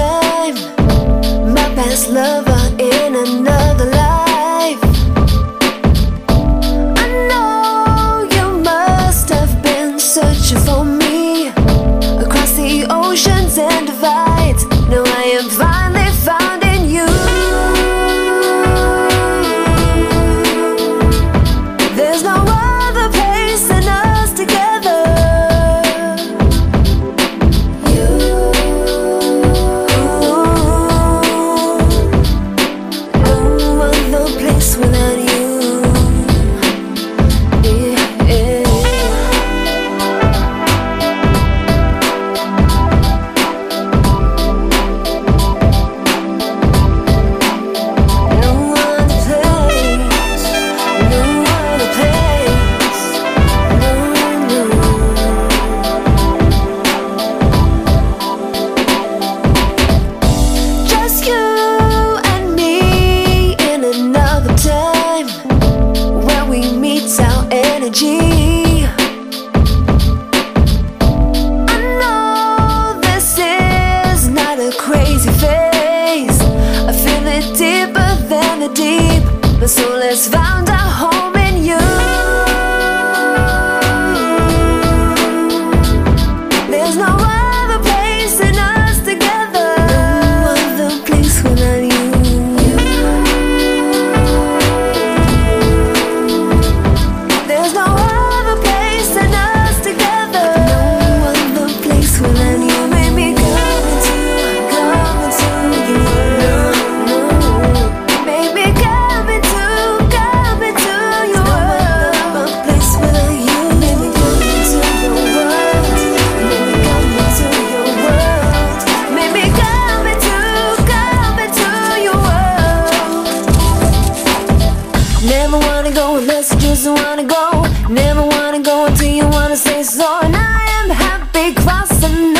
time, my best lover in another life. I know this is not a crazy phase. I feel it deeper than the deep. My soul has found a home. just doesn't wanna go Never wanna go until you wanna say so. And I am happy crossing